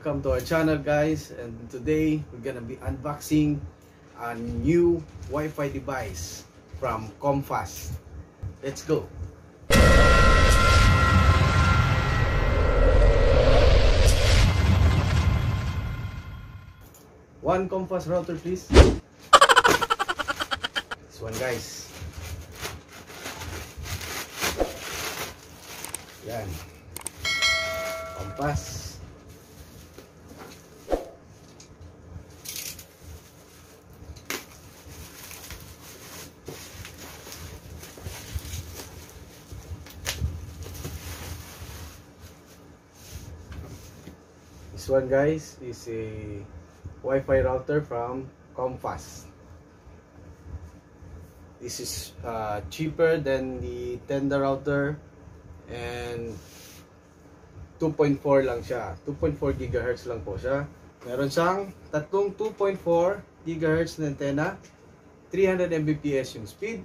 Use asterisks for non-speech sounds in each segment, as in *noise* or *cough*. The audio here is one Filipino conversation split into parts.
welcome to our channel guys and today we're gonna be unboxing a new Wi-Fi device from Comfast. Let's go! One Comfast router please. This one guys. Yan. Kompas. One guys is a Wi-Fi router from Comfast. This is uh, cheaper than the Tenda router and 2.4 lang siya. 2.4 GHz lang po siya. Meron siyang tatlong 2.4 GHz na antena. 300 Mbps yung speed.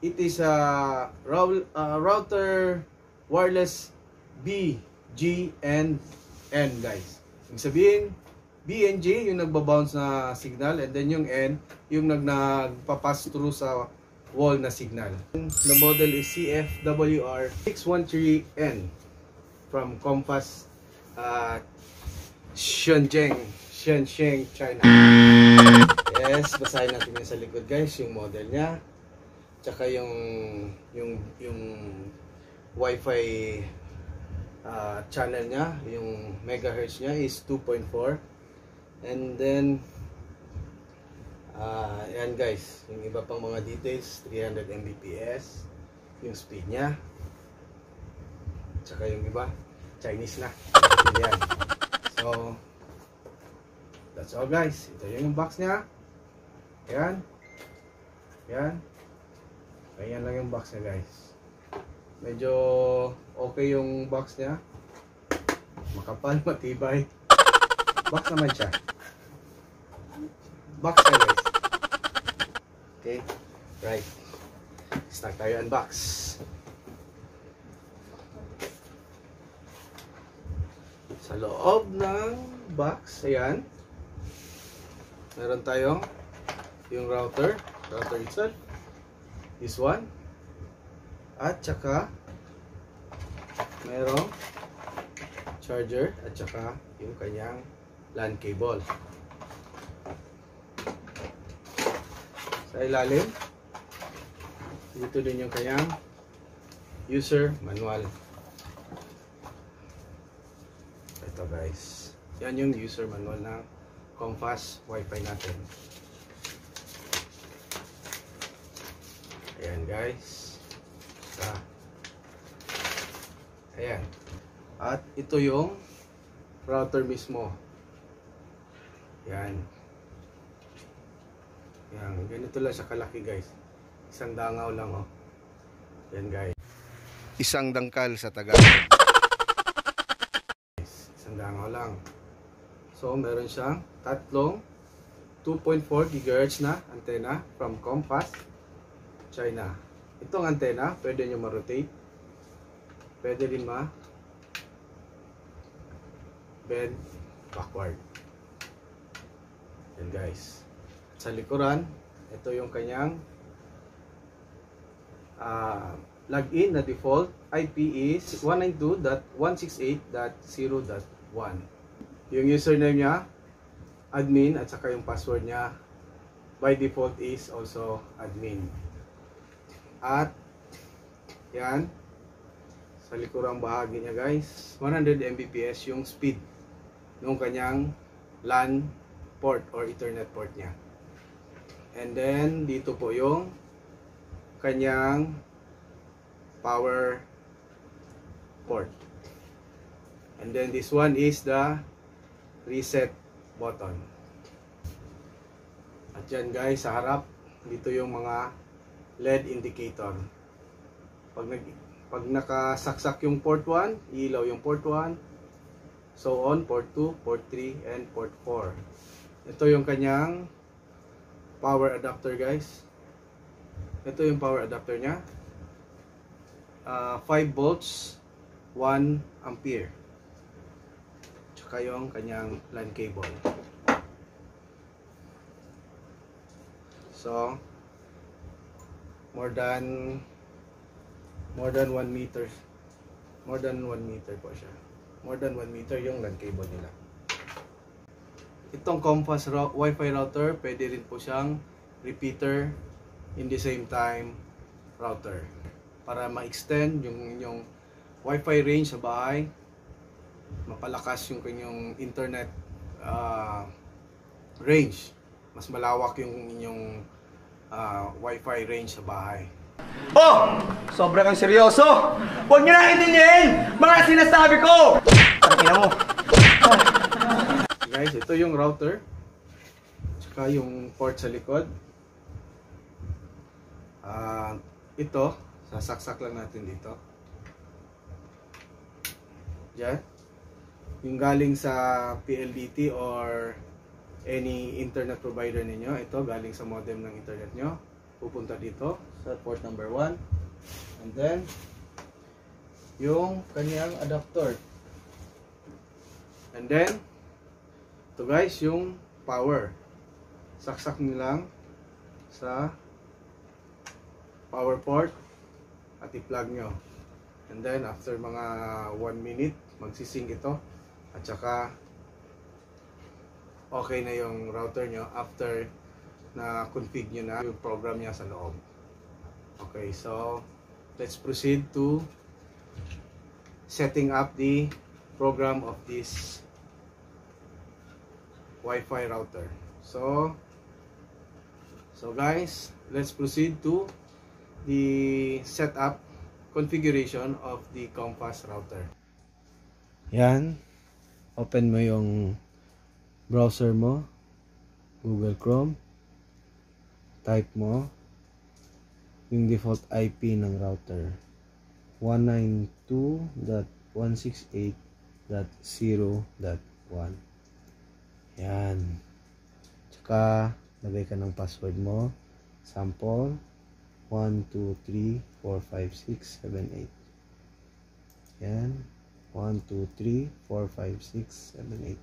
It is a router wireless B, G, and N guys. Ibig sabihin, B and G yung nagbabounce na signal and then yung N yung nag nagpapass through sa wall na signal. The model is CFWR613N from Compass uh, Shenzhen, Shenzhen, China. Yes, basahin natin yung sa likod guys, yung model niya. Tsaka yung yung yung Wi-Fi uh, channel niya, yung megahertz niya is 2.4. And then uh, yan guys, yung iba pang mga details, 300 Mbps yung speed niya. Tsaka yung iba, Chinese na. Yan. So, that's all guys. Ito yung box niya. Yan. Yan. Ayan lang yung box niya guys. Medyo okay yung box niya. Makapal, *laughs* matibay. Box naman siya. Box niya guys. Okay. Right. Start tayo unbox. Sa loob ng box, ayan. Meron tayong yung router, router itself. This one. At saka merong charger at saka yung kanyang LAN cable. Sa ilalim, dito din yung kanyang user manual. Ito guys. Yan yung user manual ng Comfast Wi-Fi natin. Ayan guys. Sa Ayan. At ito yung router mismo. Yan. Yan. Ganito lang siya kalaki guys. Isang dangaw lang oh. Yan guys. Isang dangkal sa Tagalog. Isang dangaw lang. So meron siyang tatlong 2.4 GHz na antena from Compass China. Itong antena, pwede nyo ma-rotate. Pwede rin ma bend backward. Yan guys. Sa likuran, ito yung kanyang uh, login na default IP is 192.168.0.1. Yung username niya, admin at saka yung password niya by default is also admin. At yan sa likurang bahagi niya guys, 100 Mbps yung speed ng kanyang LAN port or Ethernet port niya. And then dito po yung kanyang power port. And then this one is the reset button. At yan guys, sa harap, dito yung mga LED indicator. Pag, nag, pag nakasaksak yung port 1, ilaw yung port 1. So on, port 2, port 3, and port 4. Ito yung kanyang power adapter guys. Ito yung power adapter niya. Uh, 5 volts, 1 ampere. tsaka yung kanyang LAN cable. So, more than more than 1 meter. More than 1 meter po siya. More than 1 meter yung LAN cable nila. Itong Compass Wi-Fi router pwede rin po siyang repeater in the same time router. Para ma-extend yung inyong Wi-Fi range sa bahay mapalakas yung kanyang internet ah, range. Mas malawak yung inyong ah, Wi-Fi range sa bahay Oh! Sobrang kang seryoso! Huwag niyo na intindihin! Mga sinasabi ko! Ang ina mo. Guys, ito yung router. Tsaka yung port sa likod. Ah, ito, sasaksak lang natin dito. Diyan. Yung galing sa PLDT or any internet provider ninyo, ito galing sa modem ng internet nyo. Pupunta dito sa port number 1. And then, yung kanyang adapter. And then, ito guys, yung power. Saksak nyo lang sa power port at i-plug nyo. And then, after mga 1 minute, magsisync ito. At saka, okay na yung router nyo after na config nyo na yung program niya sa loob. Okay, so let's proceed to setting up the program of this Wi-Fi router. So, so guys, let's proceed to the setup configuration of the Compass router. Yan. Open mo yung browser mo. Google Chrome. Type mo yung default IP ng router. 192.168.0.1 Yan. Tsaka, lagay ka ng password mo. Sample. 1, 2, 3, 4, 5, 6, 7, 8. Yan. 1, 2, 3, 4, 5, 6, 7,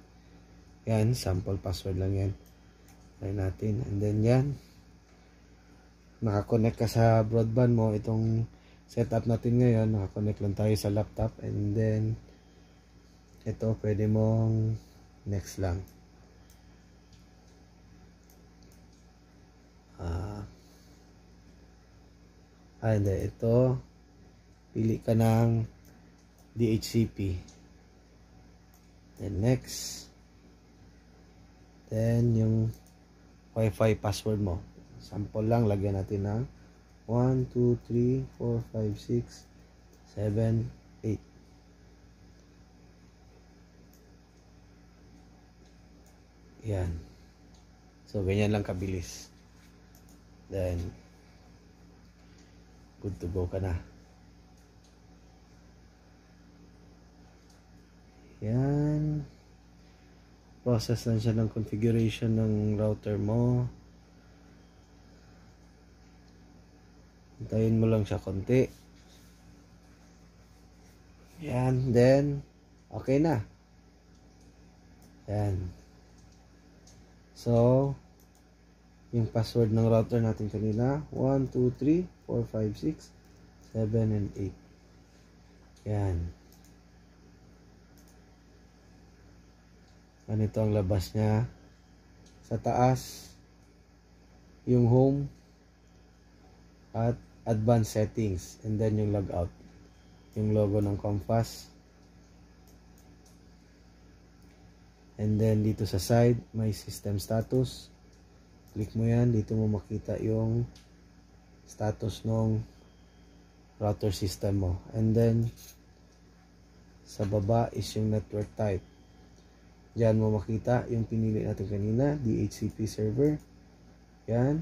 8. Yan. Sample password lang yan. Try natin. And then yan. Nakakonect ka sa broadband mo. Itong setup natin ngayon. Nakakonect lang tayo sa laptop. And then, ito pwede mong next lang. Ah, ah, hindi. Ito, pili ka ng DHCP. Then next. Then yung Wi-Fi password mo. Sample lang, lagyan natin ng 1, 2, 3, 4, 5, 6, 7, 8. Yan. So, ganyan lang kabilis. Then, good to go ka na. Yan. Process lang siya ng configuration ng router mo. Hintayin mo lang siya konti. Yan. Then, okay na. Yan. So, yung password ng router natin kanina, 1, 2, 3, 4, 5, 6, 7, and 8. Yan. Ganito ang labas niya. Sa taas, yung home at advanced settings and then yung logout. Yung logo ng Compass. And then dito sa side, may system status. Click mo yan, dito mo makita yung status ng router system mo. And then sa baba is yung network type. Diyan mo makita yung pinili natin kanina, DHCP server. Yan.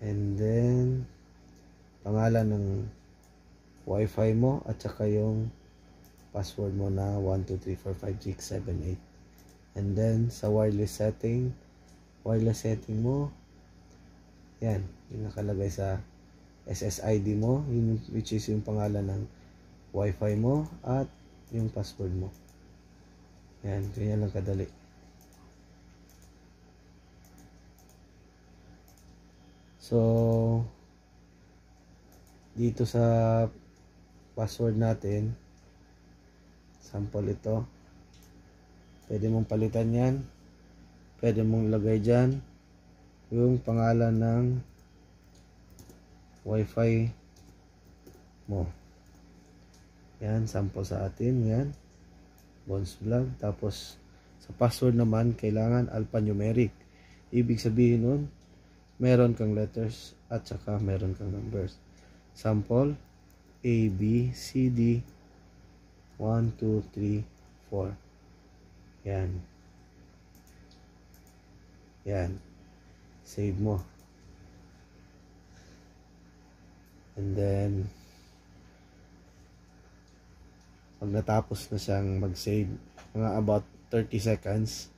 And then, pangalan ng wifi mo at saka yung password mo na 1234567 8. And then, sa wireless setting, wireless setting mo, yan, yung nakalagay sa SSID mo, yun, which is yung pangalan ng wifi mo at yung password mo. Yan, ganyan lang kadali. So, dito sa password natin, sample ito, pwede mong palitan yan, pwede mong ilagay dyan, yung pangalan ng wifi mo. Yan, sample sa atin, yan. Bones Vlog. Tapos, sa password naman, kailangan alphanumeric. Ibig sabihin nun, meron kang letters at saka meron kang numbers. Sample, A, B, C, D, 1, 2, 3, 4. Yan. Yan. Save mo. And then, pag natapos na siyang mag-save, mga about 30 seconds,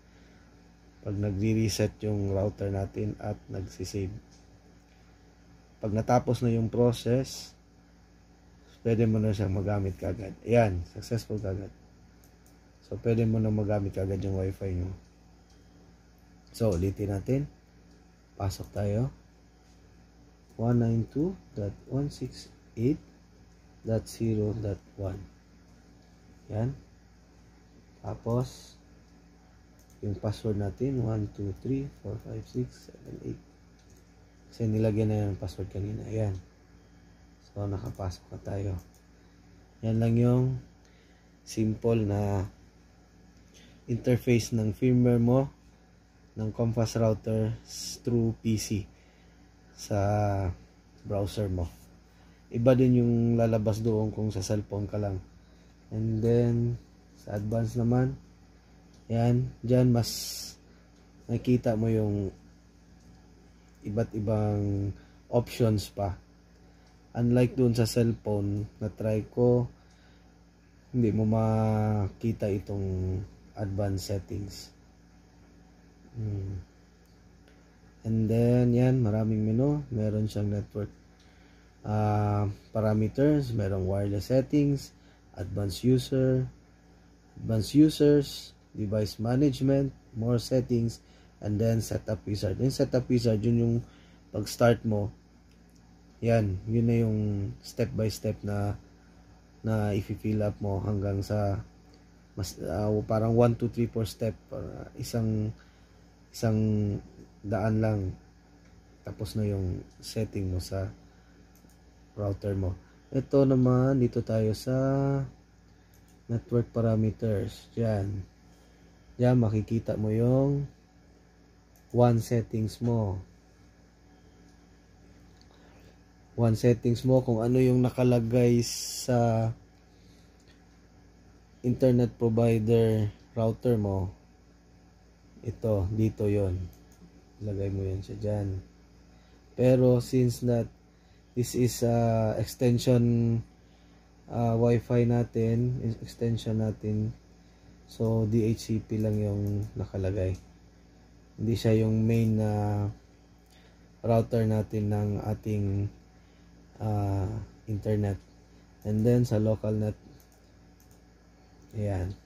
pag nagre-reset yung router natin at nagsisave. Pag natapos na yung process, pwede mo na siyang magamit kagad. Ayan, successful kagad. So, pwede mo na magamit kagad yung wifi nyo. So, ulitin natin. Pasok tayo. 192.168.0.1 yan. Tapos, yung password natin, 1, 2, 3, 4, 5, 6, 7, 8. Kasi nilagyan na yung password kanina. Ayan. So, nakapasok na tayo. Yan lang yung simple na interface ng firmware mo ng Compass router through PC sa browser mo. Iba din yung lalabas doon kung sa cellphone ka lang. And then, sa advance naman, yan, dyan mas nakita mo yung iba't ibang options pa. Unlike dun sa cellphone, na try ko, hindi mo makita itong advanced settings. Hmm. And then, yan, maraming menu. Meron siyang network uh, parameters, merong wireless settings, advanced user, advanced users, device management, more settings, and then setup wizard. Yung setup wizard, yun yung pag-start mo, yan, yun na yung step by step na na i-fill up mo hanggang sa mas uh, parang 1 2 3 4 step para isang isang daan lang tapos na yung setting mo sa router mo ito naman, dito tayo sa network parameters. Diyan. Diyan, makikita mo yung one settings mo. One settings mo kung ano yung nakalagay sa internet provider router mo. Ito, dito yon Lagay mo yan siya dyan. Pero since that This is uh, extension uh, Wi-Fi natin, extension natin. So DHCP lang yung nakalagay. Hindi siya yung main na uh, router natin ng ating uh, internet. And then sa local net Ayan.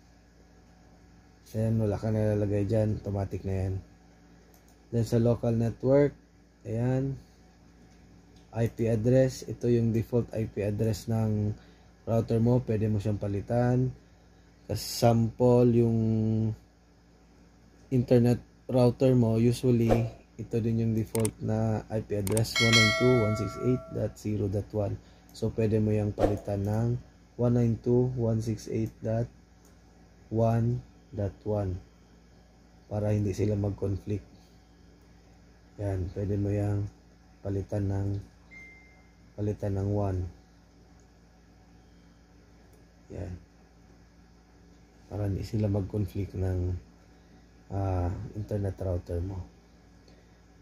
Ayan, wala ka nalalagay dyan. Automatic na yan. Then sa local network, ayan, IP address. Ito yung default IP address ng router mo. Pwede mo siyang palitan. Sample yung internet router mo. Usually, ito din yung default na IP address 192.168.0.1. So, pwede mo yung palitan ng 192.168.1.1 para hindi sila mag-conflict. Yan, pwede mo yung palitan ng palitan ng 1 yan para hindi sila mag-conflict ng uh, internet router mo.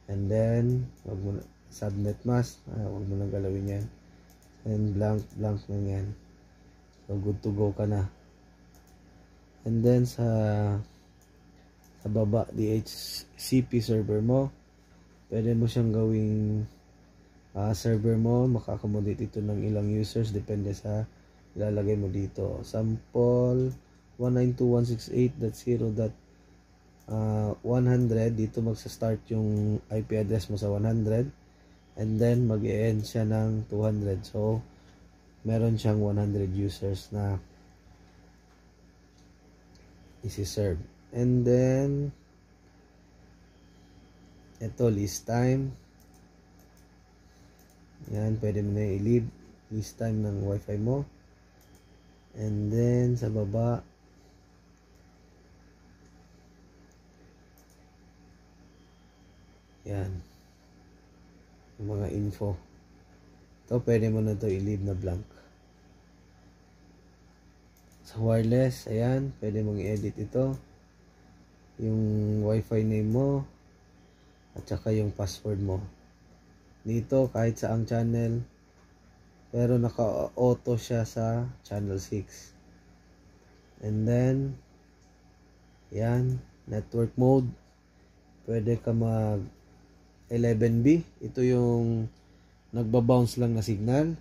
And then wag mo na, subnet mask uh, wag mo na galawin yan. And blank blank lang yan. So good to go ka na. And then sa sa baba DHCP server mo pwede mo siyang gawing uh, server mo, makakomodate ito ng ilang users depende sa ilalagay mo dito. Sample 192.168.0. Uh, 100 dito magsa-start yung IP address mo sa 100 and then mag-end siya ng 200 so meron siyang 100 users na isi-serve. And then ito list time. Yan pwede mo na i-leave list time ng wifi mo. And then sa baba Yan. Yung mga info. Ito, pwede mo na to i-leave na blank. Sa wireless, ayan, pwede mong i-edit ito. Yung wifi name mo. At saka yung password mo. Dito, kahit sa ang channel. Pero naka-auto siya sa channel 6. And then, yan, network mode. Pwede ka mag 11B. Ito yung nagbabounce lang na signal.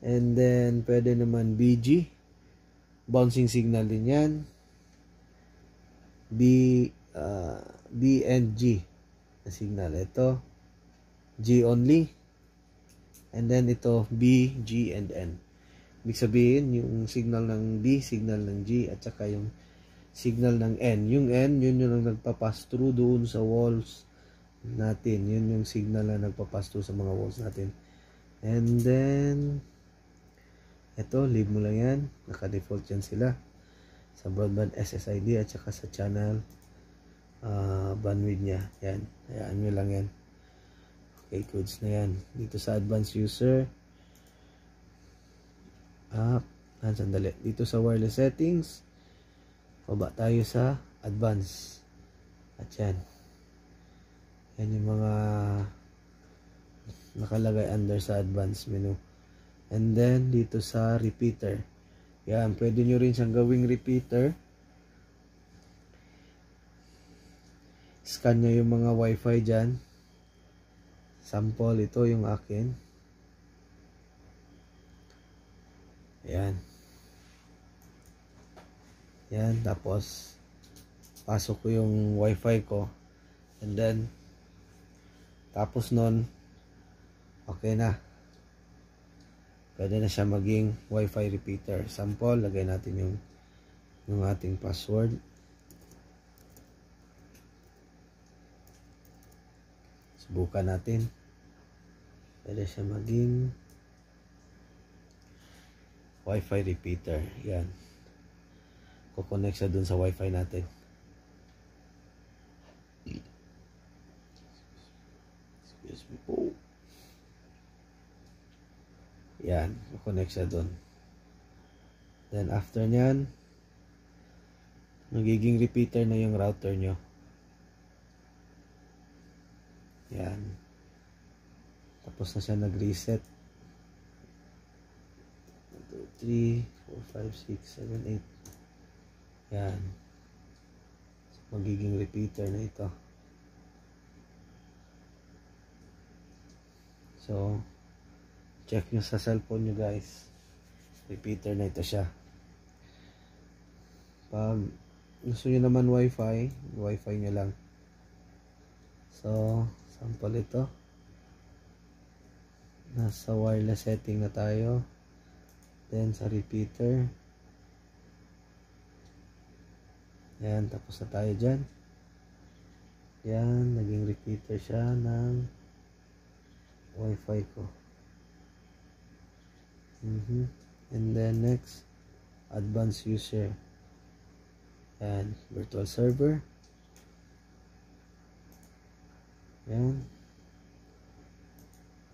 And then, pwede naman BG. Bouncing signal din yan. B, uh, B and G na signal. Ito, G only. And then ito, B, G, and N. Ibig sabihin, yung signal ng B, signal ng G, at saka yung signal ng N. Yung N, yun yung nagpapass through doon sa walls natin. Yun yung signal na nagpapasto sa mga walls natin. And then, ito, leave mo lang yan. Naka-default yan sila. Sa broadband SSID at saka sa channel uh, bandwidth niya. Yan. Hayaan nyo lang yan. Okay, codes na yan. Dito sa advanced user. Up. Ah, sandali. Dito sa wireless settings. Baba tayo sa advanced. At yan. Yan yung mga nakalagay under sa advanced menu. And then, dito sa repeater. Yan, pwede nyo rin siyang gawing repeater. Scan nyo yung mga wifi dyan. Sample, ito yung akin. Yan. Yan, tapos pasok ko yung wifi ko. And then, tapos nun, okay na. Pwede na siya maging wifi repeater. Sample, lagay natin yung, yung ating password. Subukan natin. Pwede siya maging wifi repeater. Yan. Kukonect siya dun sa wifi natin. USB po. Yan, connect siya doon. Then after nyan, nagiging repeater na yung router nyo. Yan. Tapos na siya nag-reset. 1, 2, 3, 4, 5, 6, 7, 8. Yan. Magiging repeater na ito. So, check nyo sa cellphone nyo guys. Repeater na ito siya. Pag gusto nyo naman wifi, wifi nyo lang. So, sample ito. Nasa wireless setting na tayo. Then sa repeater. Yan, tapos na tayo dyan. Yan, naging repeater siya ng wifi ko mm and then next advanced user. And virtual server. Yan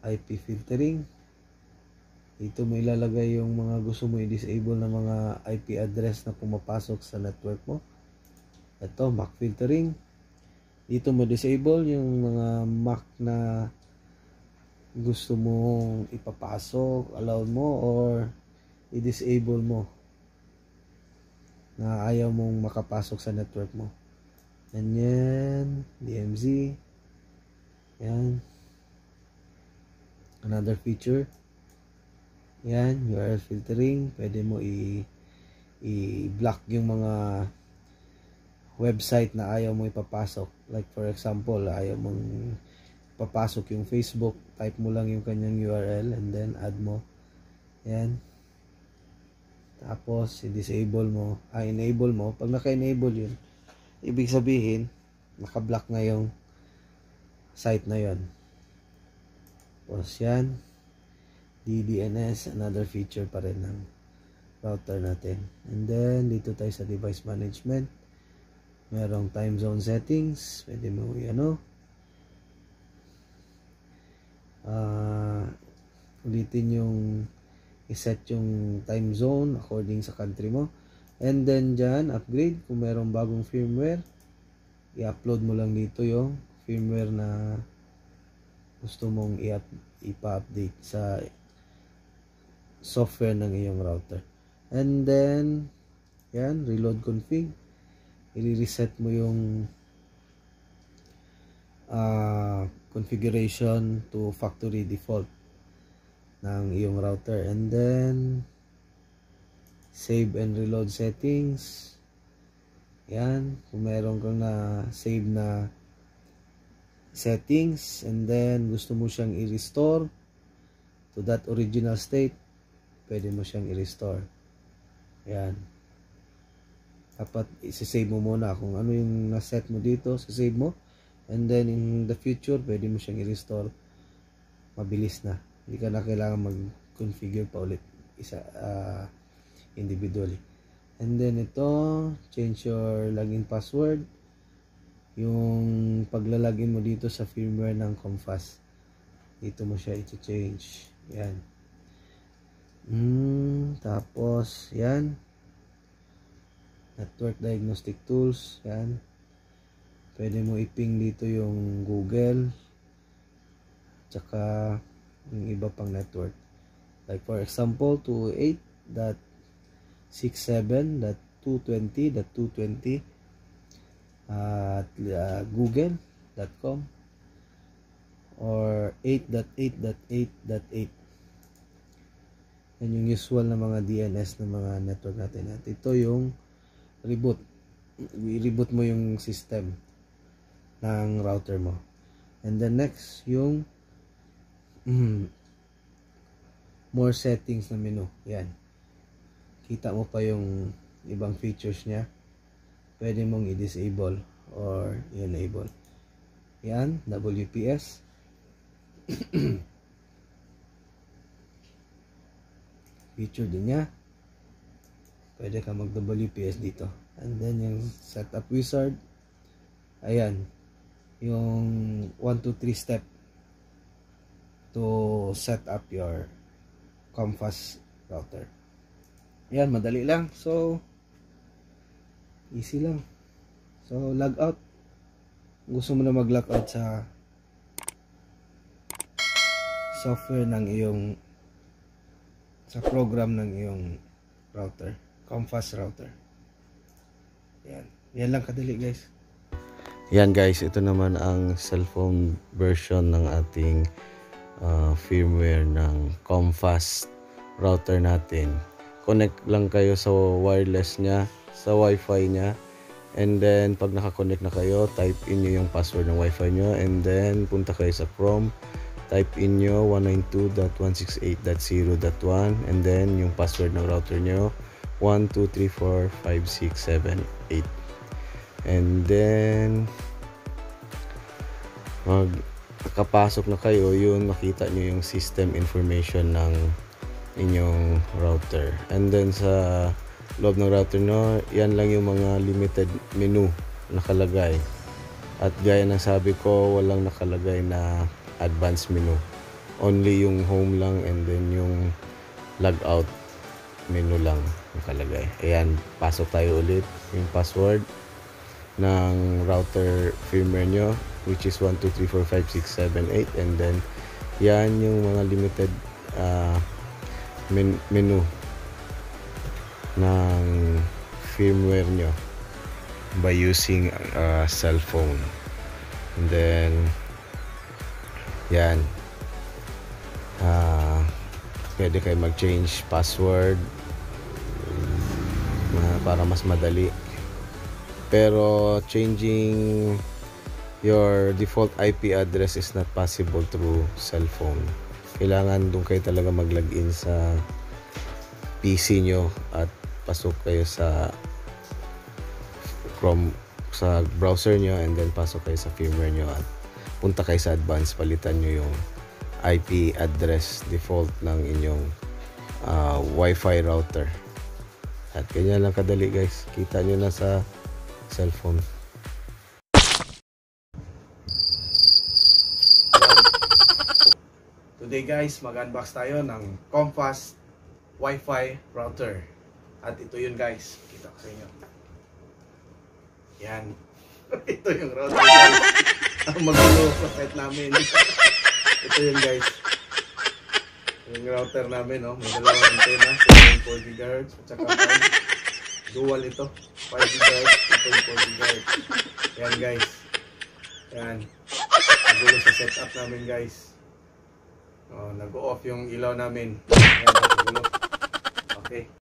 IP filtering. Dito mo ilalagay yung mga gusto mo i-disable na mga IP address na pumapasok sa network mo. Ito MAC filtering. Dito mo disable yung mga MAC na gusto mong ipapasok, allow mo, or i-disable mo na ayaw mong makapasok sa network mo. And yan, DMZ. Yan. Another feature. Yan, URL filtering. Pwede mo i- i-block yung mga website na ayaw mo ipapasok. Like for example, ayaw mong papasok yung Facebook, type mo lang yung kanyang URL and then add mo. Yan. Tapos, i-disable mo, ah, enable mo. Pag naka-enable yun, ibig sabihin, naka-block na yung site na yon. Tapos yan, DDNS, another feature pa rin ng router natin. And then, dito tayo sa device management. Merong time zone settings. Pwede mo ano. Uh, ulitin yung iset yung time zone according sa country mo. And then dyan, upgrade. Kung merong bagong firmware, i-upload mo lang dito yung firmware na gusto mong ipa-update sa software ng iyong router. And then, yan, reload config i-reset mo yung uh, configuration to factory default ng iyong router. And then save and reload settings. Yan kung meron kang na save na settings and then gusto mo siyang i-restore to that original state pwede mo siyang i-restore. Yan. Dapat isi-save mo muna kung ano yung na-set mo dito, save mo. And then in the future, pwede mo siyang i-restore. Mabilis na. Hindi ka na kailangan mag-configure pa ulit isa uh, individually. And then ito, change your login password. Yung paglalagin mo dito sa firmware ng Comfast. Dito mo siya i-change. Yan. Mm, tapos, yan network diagnostic tools yan pwede mo iping dito yung google tsaka yung iba pang network. Like for example 28.67.220.220 at uh, google.com or 8.8.8.8 yan yung usual na mga DNS ng mga network natin. At ito yung reboot. I-reboot mo yung system ng router mo. And then next yung mm, more settings na menu. Yan. Kita mo pa yung ibang features niya. Pwede mong i-disable or i-enable yan WPS *clears throat* feature din niya. Pwede ka mag WPS dito. And then yung setup wizard. Ayan yung 1, 2, 3 step to set up your Comfast router yan madali lang so easy lang so log out gusto mo na mag log out sa software ng iyong sa program ng iyong router Comfast router. Yan. Yan lang kadali guys. Yan guys, ito naman ang cellphone version ng ating uh, firmware ng Comfast router natin. Connect lang kayo sa wireless niya, sa wifi niya. And then, pag nakakonect na kayo, type in nyo yung password ng wifi nyo. And then, punta kayo sa Chrome. Type in nyo 192.168.0.1 and then yung password ng router nyo 1, 2, 3, 4, 5, 6, 7, 8. And then, mag kapasok na kayo, yun makita nyo yung system information ng inyong router. And then sa loob ng router no, yan lang yung mga limited menu nakalagay. At gaya ng sabi ko, walang nakalagay na advanced menu. Only yung home lang and then yung logout menu lang nakalagay. Ayan, pasok tayo ulit yung password ng router firmware nyo which is 1, 2, 3, 4, 5, 6, 7, 8 and then yan yung mga limited uh, men menu ng firmware nyo by using a cell phone and then yan. Uh, pwede kayo mag-change password na para mas madali. Pero changing your default IP address is not possible through cellphone. Kailangan doon kayo talaga mag-login sa PC nyo at pasok kayo sa Chrome sa browser nyo and then pasok kayo sa firmware nyo at punta kayo sa advanced palitan nyo yung IP address default ng inyong ah, Wi-Fi router. At ganyan lang kadali guys. Kita nyo na sa cellphone. Today guys, mag-unbox tayo ng Compass Wi-Fi router. At ito yun guys, kita ko sa inyo. Yan. *laughs* ito yung router guys. Ang magulo sa site namin. ito yun guys. Yung router namin, no? may dalawang antena, 2.4 GHz, at saka 5. Dual ito, 5 GHz, 2.4 GHz. Yan guys. Yan. Magulo sa setup namin guys. Oh, nag-off yung ilaw namin. Ayan, nagulo. Okay.